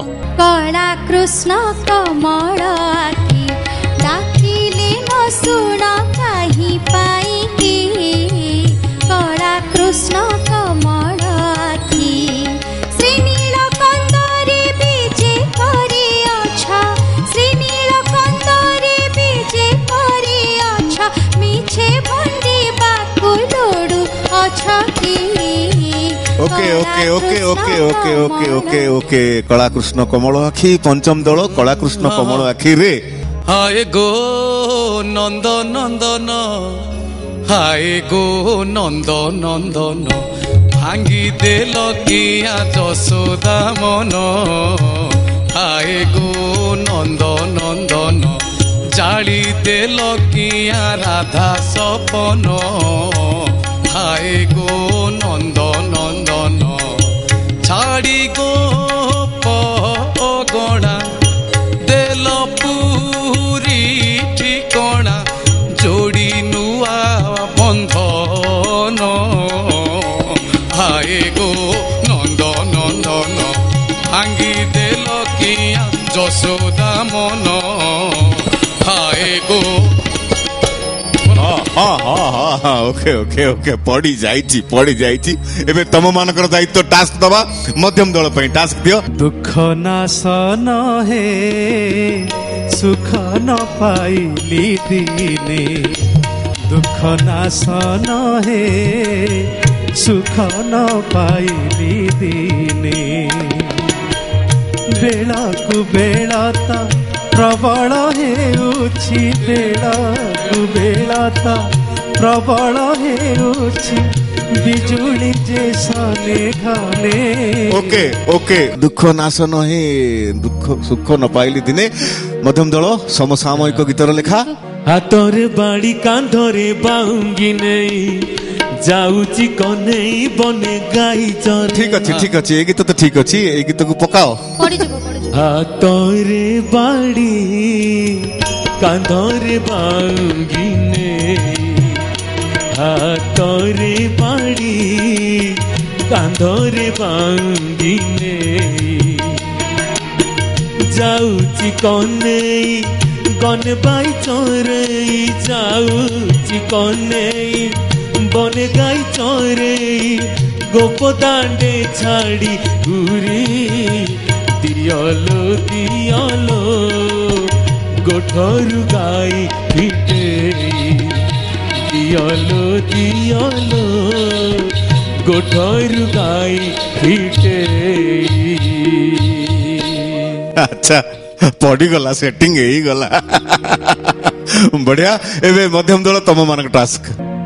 ಕೃಷ್ಣ ಕಮಳಾತಿ ಶ್ರೀ ನೀಲಕಂದರೆ ಬಿಜೆ ಕರಿಯଛ ಶ್ರೀ ನೀಲಕಂದರೆ ಬಿಜೆ ಕರಿಯଛ মিছে ভন্ডি বাকু লড়ু অছ আচ্ছা কি ওকে ওকে ওকে ওকে ওকে ওকে ওকে ওকে কলাকৃষ্ণ কমল আখি পঞ্চম দল কলাকৃষ্ণ কমল আখিরে হায় গো নন্দ নন্দন ହାଇ ଗୋ ନନ୍ଦ ନନ୍ଦନ ଭାଙ୍ଗି ଦେଲ କିଆ ଯଶୋଦା ମନ ହାଇ ଗୋ ନନ୍ଦ ନନ୍ଦନ ଜାଳି ଦେଲ କିଆ ରାଧା ସପନ ହାଇ ଗୋ ନନ୍ଦ ନନ୍ଦନ ଛାଡ଼ି ଗୋ যশোদা মন হায় গো ଓକେ ଓକେ ଓକେ ପଡ଼ିଯାଇଛି ପଡ଼ିଯାଇଛି ଏବେ ତମମାନଙ୍କର ଦାୟିତ୍ୱ ଟାସ୍କ ଦବା ମଧ୍ୟମ ଦଳ ପାଇଁ ଟାସ୍କ ଦିଅ ଦୁଃଖ ନାଶନ ହେ ସୁଖ ନ ପାଇଲି ଦିନେ ଦୁଃଖ ନାଶନ ହେ ସୁଖ ନ ପାଇଲି ଦିନେ ಬೆಳಕು ಬೇಳಾತ ಪ್ರಬಳ ହେଉଛି ಬೆಳಕು ಬೇಳಾತ ಪ್ರಬಳ ହେଉଛି ବିଜୁଳି ଯେ ସନେ ଘନେ ଓକେ ଓକେ ଦୁଃଖ ନାଶ ନହିଁ ଦୁଃଖ ସୁଖ ନ ପାଇଲି ଦିନେ ମଧ୍ୟମ ଦଳ ସମସାମୟିକ ଗୀତର ଲେଖା ହାତରେ ବାଡ଼ି କାନ୍ଧରେ ବାହୁଙ୍ଗି ନେଇ যাউচি কনেই বনে গাই চরে ঠিক আছে ঠিক আছে এই গীত তো ঠিক আছে এই গীত গীতକୁ পকাও পড়ি যাব পড়ি যাব হাতরে বাড়ি কাঁধরে বাঙ্গি নেই হাতরে বাড়ি কাঁধরে বাঙ্গি নে যাউচি কনেই গনে বাই চরে যাউচি কনেই বনে গাই চরে গোপদাণ্ডে ছাড়ি ঘুরে দিয়লো দিয়লো গোঠরু গাই ফিটে দিয়লো দিয়লো গোঠরু গাই ফিটে আচ্ছা পড়িগলা সেটিং এইগলা বঢ়িয়া এবে মধ্যম দল তম মানক টাস্ক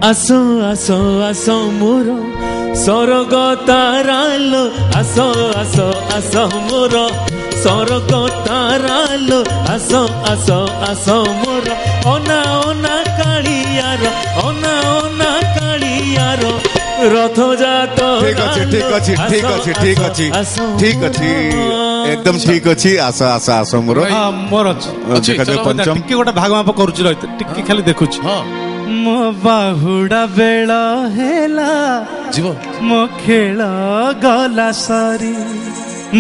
ଆସ ଆସ ଆସ ମୋର ସ୍ୱର୍ଗ ତାରାଲ ଆସ ଆସ ଆସ ମୋର ସ୍ୱର୍ଗ ତାରାଲ ଆସ ଆସ ଆସ ମୋର ଅନା ଅନା କାଳିଆର ଅନା ଅନା କାଳିଆର ରଥଯାତ ଠିକ ଅଛି ଠିକ ଅଛି ଠିକ ଅଛି ଠିକ ଅଛି ଠିକ ଅଛି ଏକଦମ ଠିକ ଅଛି ଆସ ଆସ ଆସ ମୋର ମୋର ଅଛି ଗୋଟେ ଭାଗମାପ କରୁଛି ରହିତେ ଟିକେ ଖାଲି ଦେଖୁଛି ହଁ मो बाहुड़ा बेला हेला जीव मो खेल गला सरी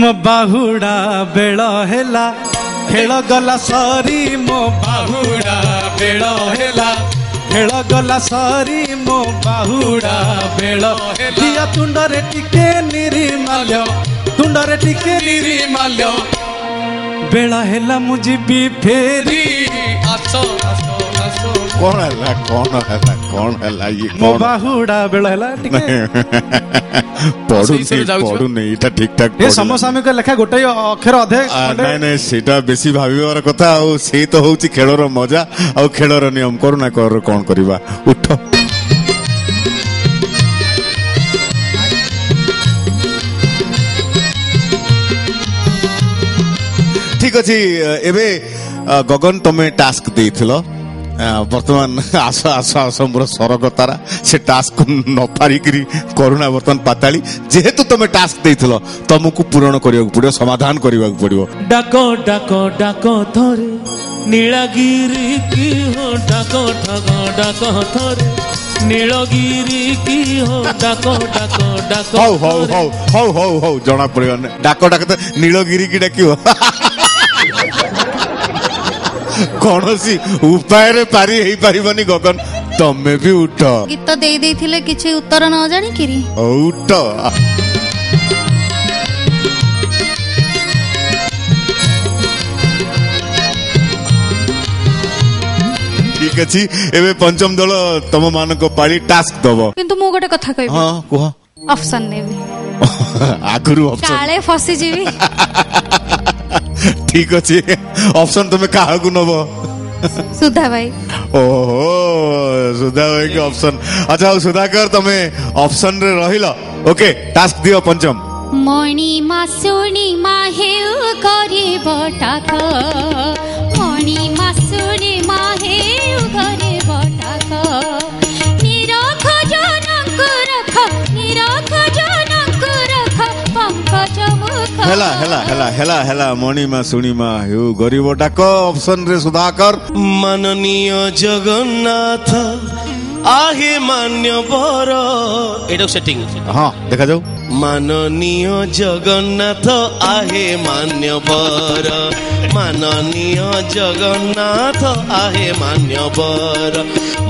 मो बाहुड़ा बेला हेला खेल गला सरी मो बाहुड़ा बेला हेला खेल गला सरी मो बाहुड़ा बेला दिया तुंड रे टिके निरी माल्य तुंड रे टिके निरी माल्य बेला हेला मुझे भी फेरी आसो आसो କଣ ହେଲା କଣ ହେଲା କଣ ହେଲା ଇଏ ମୋ ବାହୁଡା ବେଳ ହେଲା ପଢୁନି ପଢୁନି ଏଇଟା ଠିକ ଠାକ ସମସାମିକ ଲେଖା ଗୋଟେ ଅକ୍ଷର ଅଧେ ନାଇଁ ନାଇଁ ସେଇଟା ବେଶୀ ଭାବିବାର କଥା ଆଉ ସେଇ ତ ହଉଛି ଖେଳର ମଜା ଆଉ ଖେଳର ନିୟମ କରୁନା କର କଣ କରିବା ଉଠ ଠିକ ଅଛି ଏବେ ଗଗନ ତମେ ଟାସ୍କ ଦେଇଥିଲ বর্তমান [laughs] আস আস আসম্র সরগ তারা সে টাস্ক নপারিকি করুণা বর্তমান পাতাড়ি যেহেতু তুমি টাস্ক দিয়েছিল তোমাকে পূরণ করা পড়ব সমাধান করা পড়ব ডাক ডাক ডাক থরে নীলগিরি কি হো ডাক ঠগ ডাক থরে নীলগিরি কি হো ডাক ডাক ডাক হও হও হও হও হও হও জনা পড়িব ডাক ডাক তো নীলগিরি কি ডাকিব କୌଣସି ଉପାୟରେ ପାରି ହେଇପାରିବନି ଗଗନ ତମେ ବି ଉଠ ଗୀତ ଦେଇ ଦେଇଥିଲେ କିଛି ଉତ୍ତର ନ ଜାଣିକିରି ଉଠ ଠିକ ଅଛି ଏବେ ପଞ୍ଚମ ଦଳ ତମ ମାନଙ୍କ ପାଳି ଟାସ୍କ ଦବ କିନ୍ତୁ ମୁଁ ଗୋଟେ କଥା କହିବି ହଁ କୁହ ଅପସନ ନେବି [laughs] ଆଗରୁ କାଳେ ଫସିଯିବି [laughs] ठीक अछि अप्सन तमे कहाँ गुनबो सुधा भाई ओ हो सुधा भाई अप्सन अच्छा सुधा कर तमे अप्सन रे रहिल ओके टास्क दियो पंचम मणि मा सुणि मा हे करे बटाका मणि मा सुणि मा हे करे ହେଲା ହେଲା ହେଲା ହେଲା ହେଲା ମଣିମା ଶୁଣିମା ହେଉ ଗରିବ ଡାକ ଅପସନରେ ସୁଧାକର ମାନନୀୟ ଜଗନ୍ନାଥ ଆହି ଏଇଟା ସେଟିଂ ହଁ ଦେଖାଯାଉ ମାନନୀୟ ଜଗନ୍ନାଥ ଆହେ ମାନ୍ୟ ବର ମାନନୀୟ ଜଗନ୍ନାଥ ଆହେ ମାନ୍ୟ ବର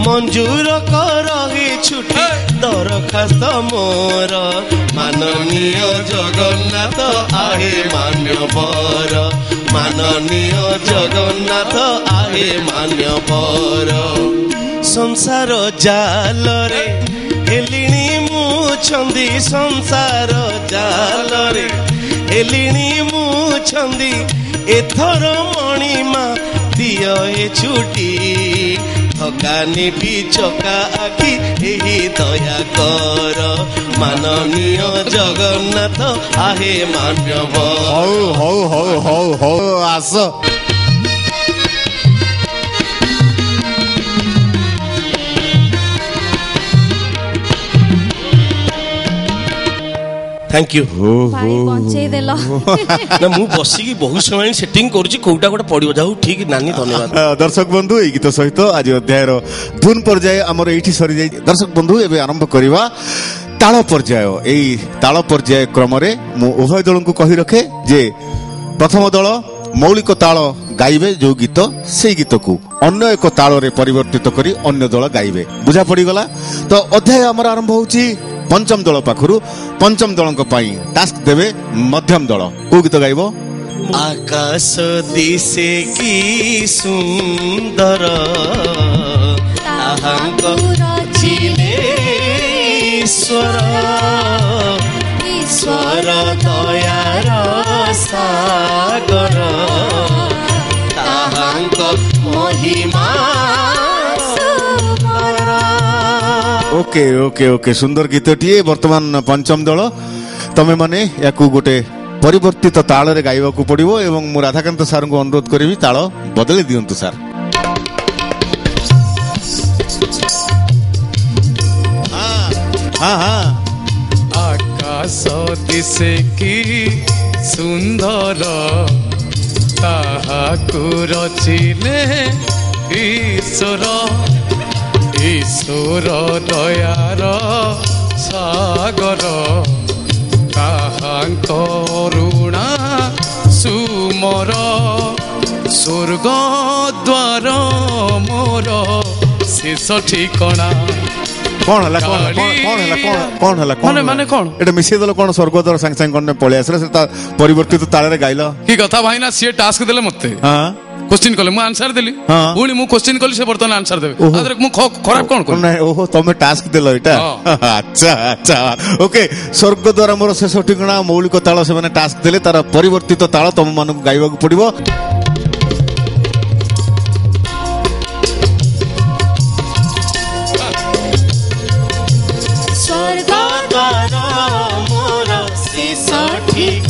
ମଞ୍ଜୁର କର ହି ଛୁଟି ଦରଖାସ୍ତ ମୋର ମାନନୀୟ ଜଗନ୍ନାଥ ଆହେ ମାନ୍ୟ ବର ମାନନୀୟ ଜଗନ୍ନାଥ ଆହେ ମାନ୍ୟ ବର ସଂସାର ଜାଲରେ ହେଲିଣି ମୁଁ ଛନ୍ଦି ସଂସାର ଜାଲରେ ହେଲିଣି ମୁଁ ଛନ୍ଦି ଏଥର ମଣିମା ଦିଅ ଏ ଛୁଟି ଠକାନି ବି ଚକା ଆଖି ଏହି ଦୟା କର ମାନନୀୟ ଜଗନ୍ନାଥ ଆହେ ମାନ୍ୟବ ହଉ ହଉ ଆସ থ্যাংক ইউ না মুঁ বসিকি বহু সময় সেটিং করছি কোটা গোটা পড়িব যা ঠিক নানি ধন্যবাদ দর্শক বন্ধু এই গীত সহ আজ অধ্যায়ের ধুন পর্যায়ে আমার এইটি সরি যাই দর্শক বন্ধু এবে আরম্ভ করা তাল পর্যায় এই তাল পর্যায় ক্রমরে মু উভয় দলଙ୍କୁ কহি রখে যে প্রথম দল মৌলিক তাল গাইবে ଯେଉଁ গীত ସେଇ ଗୀତକୁ ଅନ୍ୟ ଏକ ତାଳରେ ପରିବର୍ତ୍ତିତ କରି ଅନ୍ୟ ଦଳ ଗାଇବେ ବୁଝା ପଡ଼ିଗଲା তো অধ্যায় আমার আরম্ভ হচ্ছে ପଞ୍ଚମ ଦଳ ପାଖରୁ ପଞ୍ଚମ ଦଳଙ୍କ ପାଇଁ ଟାସ୍କ ଦେବେ ମଧ୍ୟମ ଦଳ କୋଉ ଗୀତ ଗାଇବ ଆକାଶ ଦିଶେ କି ସୁନ୍ଦର ଈଶ୍ୱର ଈଶ୍ୱର ଦୟାର ସାଗର ତାହାଙ୍କ ମହିମା ওকে ওকে ওকে সুন্দর গীতটি বর্তমান পঞ্চম দল তুমি মানে ইয়াকু গোটে পরিবর্তিত তাড়ে গাইবাকু পড়ব এবং মু রাধাকান্ত স্যার অনুরোধ করিবি তাল বদলে দিও স্যার হ্যাঁ, হ্যাঁ, হ্যাঁ। আকাশ দিশে কি সুন্দর তাহা রচিলে ঈশ্বর ঈশ্বর দয়ার সাগর কাহাঙ্ক ঋণা সুমর স্বর্গ দ্বার মোর শেষ ঠিকଣା କଣ ହେଲା କଣ କଣ ହେଲା କଣ କଣ ହେଲା କଣ ମାନେ କଣ ଏଟା ମିଶେଇ ଦେଲ କଣ ସ୍ୱର୍ଗଦ୍ୱାର ସାଙ୍ଗେ ସାଙ୍ଗେ କଣ ପଳେଇ ଆସିଲା ସେ ତା ପରିବର୍ତ୍ତିତ ତାଳରେ ଗାଇଲ କି କଥା ଭାଇନା ସିଏ ଟାସ୍କ ଦେଲେ ମତେ ହଁ क्वेश्चन कले मु आंसर देली पुणी मु क्वेश्चन कली से बर्तन आंसर देबे आदर मु खराब कोन कोन नाही ओहो तमे टास्क देलो एटा अच्छा अच्छा ओके स्वर्ग द्वारा मोर शेष ठिकणा मौलिक ताल से माने टास्क देले तार परिवर्तित ताल तम मानक गाइबाक पडिबो स्वर्ग द्वारा मोर शेष ठिकणा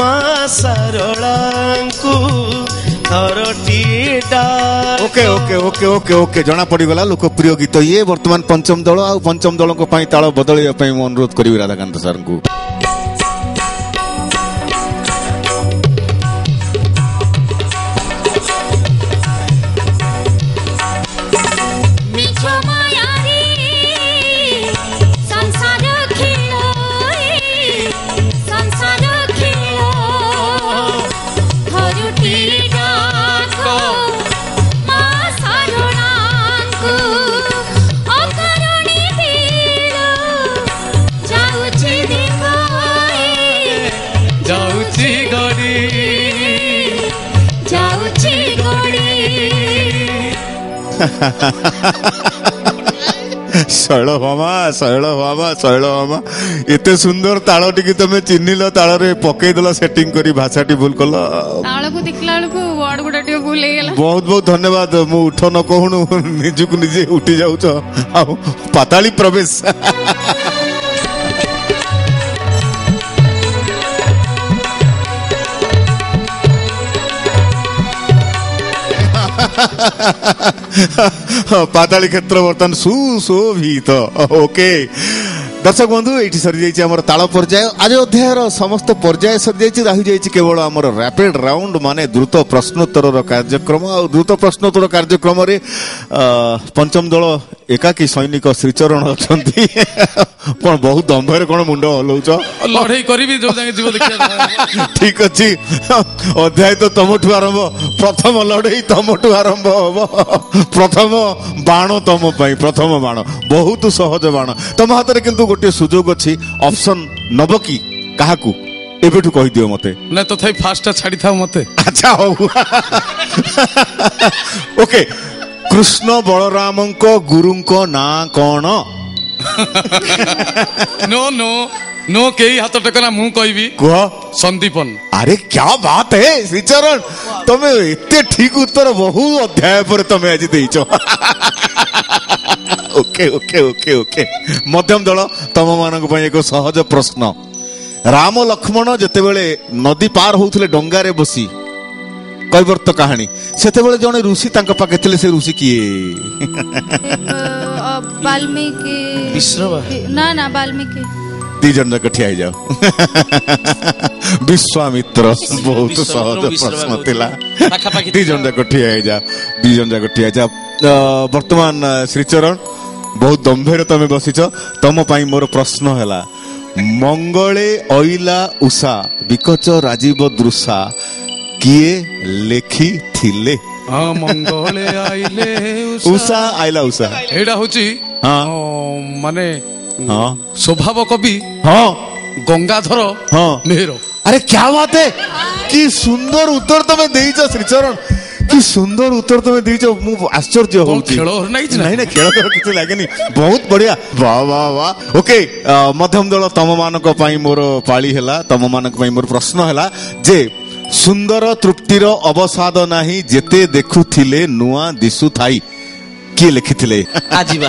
ମା ସାରଳାଙ୍କୁ okay okay okay okay okay ଜଣା ପଡ଼ିଗଲା ଲୋକପ୍ରିୟ ଗୀତ ଇଏ ବର୍ତ୍ତମାନ ପଞ୍ଚମ ଦଳ ଆଉ ପଞ୍ଚମ ଦଳଙ୍କ ପାଇଁ ତାଳ ବଦଳିବା ପାଇଁ ମୁଁ ଅନୁରୋଧ କରିବି ରାଧାକାନ୍ତ ସାର୍ଙ୍କୁ ଶୈଳ ମାମା ଶୈଳ ମାମା ଶୈଳ ମାମା ଏତେ ସୁନ୍ଦର ତାଳ ଟିକେ ତମେ ଚିହ୍ନିଲ ତାଳରେ ପକେଇଦେଲ ସେଟିଂ କରି ଭାଷାଟି ଭୁଲ କଲ ତାଳକୁ ଦେଖିଲା ବେଳକୁ ୱାର୍ଡ ଗୁଡା ଟିକେ ଭୁଲ ହେଇଗଲା ବହୁତ ବହୁତ ଧନ୍ୟବାଦ ମୁଁ ଉଠ ନ କହୁଣୁ ନିଜକୁ ନିଜେ ଉଠି ଯାଉଛ ଆଉ ପାତାଳି ପ୍ରବେଶ ପାତାଳି କ୍ଷେତ୍ର ବର୍ତ୍ତମାନ ସୁଶୋଭିତ ଓକେ ଦର୍ଶକ ବନ୍ଧୁ ଏଇଠି ସରିଯାଇଛି ଆମର ତାଳ ପର୍ଯ୍ୟାୟ ଆଜି ଅଧ୍ୟାୟର ସମସ୍ତ ପର୍ଯ୍ୟାୟ ସରିଯାଇଛି ରହି ଯାଇଛି କେବଳ ଆମର ରାପିଡ୍ ରାଉଣ୍ଡ ମାନେ ଦ୍ରୁତ ପ୍ରଶ୍ନୋତ୍ତରର କାର୍ଯ୍ୟକ୍ରମ ଆଉ ଦ୍ରୁତ ପ୍ରଶ୍ନୋତ୍ତର କାର୍ଯ୍ୟକ୍ରମରେ ପଞ୍ଚମ ଦଳ ଏକାକି ସୈନିକ ଶ୍ରୀଚରଣ ଅଛନ୍ତି କଣ ବହୁତ ଦମ୍ଭରେ କଣ ମୁଣ୍ଡ ଓହ୍ଲଉଛ ଲଢେଇ କରିବି ଠିକ ଅଛି ଅଧ୍ୟାୟ ତ ତମଠୁ ଆରମ୍ଭ ପ୍ରଥମ ଲଢେଇ ତମଠୁ ଆରମ୍ଭ ହବ ପ୍ରଥମ ବାଣ ତମ ପାଇଁ ପ୍ରଥମ ବାଣ ବହୁତ ସହଜ ବାଣ ତମ ହାତରେ କିନ୍ତୁ ଗୋଟିଏ ସୁଯୋଗ ଅଛି ଅପସନ୍ ନବ କି କାହାକୁ ଏବେଠୁ କହିଦିଅ ମତେ ନା ତଥାପି ଫାଷ୍ଟଟା ଛାଡ଼ିଥାଉ ମତେ ଆଚ୍ଛା ହଉ ଓକେ କୃଷ୍ଣ ବଳରାମଙ୍କ ଗୁରୁଙ୍କ ନାଁ କଣ [laughs] ମୁଁ କହିବି କୁହ ସନ୍ଦୀପନ ଆରେ ତମେ ଏତେ ଠିକ ଉତ୍ତର ବହୁ ଅଧ୍ୟାୟ ପରେ ତମେ ଆଜି ଦେଇଛ ଓକେ [laughs] ମଧ୍ୟମ ଦଳ ତମ ମାନଙ୍କ ପାଇଁ ଏକ ସହଜ ପ୍ରଶ୍ନ ରାମ ଲକ୍ଷ୍ମଣ ଯେତେବେଳେ ନଦୀ ପାର ହଉଥିଲେ ଡଙ୍ଗାରେ ବସି କୈବର୍ତ୍ତ କାହାଣୀ ସେତେବେଳେ ଜଣେ ଋଷି ତାଙ୍କ ପାଖେ ଥିଲେ ସେ ଋଷି କିଏ ବାଲ୍ମୀକି ନା ନା ବାଲ୍ମୀକି ଦି ଜଣ ଯାକ ଠିଆ ହେଇଯାଉ ବିଶ୍ୱାମିତ୍ର ବହୁତ ସହଜ ପ୍ରଶ୍ନ ଥିଲା ଦି ଜଣ ଯାକ ଠିଆ ହେଇଯାଅ ଦି ଜଣ ଯାକ ଠିଆ ହେଇଯାଅ ବର୍ତ୍ତମାନ ଶ୍ରୀଚରଣ ବହୁତ ଦମ୍ଭେରେ ତମେ ବସିଛ ତମ ପାଇଁ ମୋର ପ୍ରଶ୍ନ ହେଲା ମଙ୍ଗଳେ ଅଇଲା ଉଷା ବିକଚ ରାଜୀବ ଦୃଶା किए लेखी थिले माने स्वभाव कवि हां गंगाधर हां नेहरो अरे क्या बात है कि सुंदर उत्तर तुम्हें दे श्रीचरण कि सुंदर उत्तर तुम्हें दे जा मु आश्चर्य हो छी खेलो नहीं नहीं नहीं खेलो तो किछ लागे नहीं बहुत बढ़िया वाह वाह वाह ओके मध्यम दल तम मानक पाई मोर पाली हैला तम मानक पाई मोर प्रश्न हैला जे ସୁନ୍ଦର ତୃପ୍ତିର ଅବସାଦ ନାହିଁ ଯେତେ ଦେଖୁଥିଲେ ନୂଆ ଦିଶୁଥାଇ କିଏ ଲେଖିଥିଲେ ଆଜିବା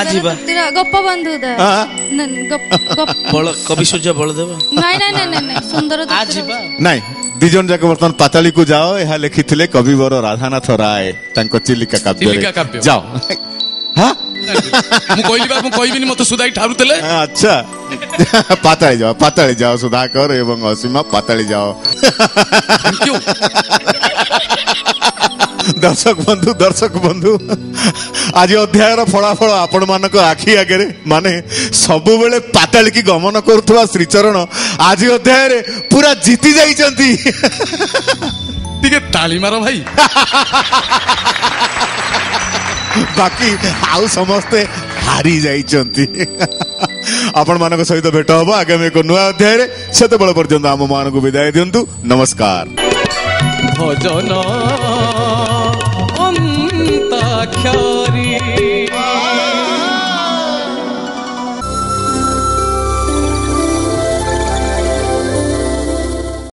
ଆଜିବା ଗୋପବନ୍ଧୁ କବି ସୂର୍ଯ୍ୟ ବଳଦେବ ନାଇଁ ଦି ଜଣ ଯାକ ବର୍ତ୍ତମାନ ପାତାଳିକୁ ଯାଅ ଏହା ଲେଖିଥିଲେ କବିବର ରାଧାନାଥ ରାୟ ତାଙ୍କ ଚିଲିକା କାବ୍ୟରେ ଯାଅ ହଁ ମୁଁ କହିଲି ବା କହିବିନି ମତେ ସୁଧା ଠାରୁଥିଲେ ଆଚ୍ଛା ପାତାଳି ଯାଅ ପାତାଳି ଯାଅ ସୁଧାକର ଏବଂ ଅସୀମ ପାତାଳି ଯାଅ ଦର୍ଶକ ବନ୍ଧୁ ଦର୍ଶକ ବନ୍ଧୁ ଆଜି ଅଧ୍ୟାୟର ଫଳାଫଳ ଆପଣମାନଙ୍କ ଆଖି ଆଗରେ ମାନେ ସବୁବେଳେ ପାତାଳିକି ଗମନ କରୁଥିବା ଶ୍ରୀଚରଣ ଆଜି ଅଧ୍ୟାୟରେ ପୁରା ଜିତି ଯାଇଛନ୍ତି ଟିକେ ତାଳିମାର ଭାଇ [laughs] ବାକି ଆଉ ସମସ୍ତେ ହାରି ଯାଇଛନ୍ତି ଆପଣମାନଙ୍କ ସହିତ ଭେଟ ହବ ଆଗାମୀ ଏକ ନୂଆ ଅଧ୍ୟାୟରେ ସେତେବେଳେ ପର୍ଯ୍ୟନ୍ତ ଆମ ମାନଙ୍କୁ ବିଦାୟ ଦିଅନ୍ତୁ ନମସ୍କାର ଭଜନ ଅନ୍ତାକ୍ଷ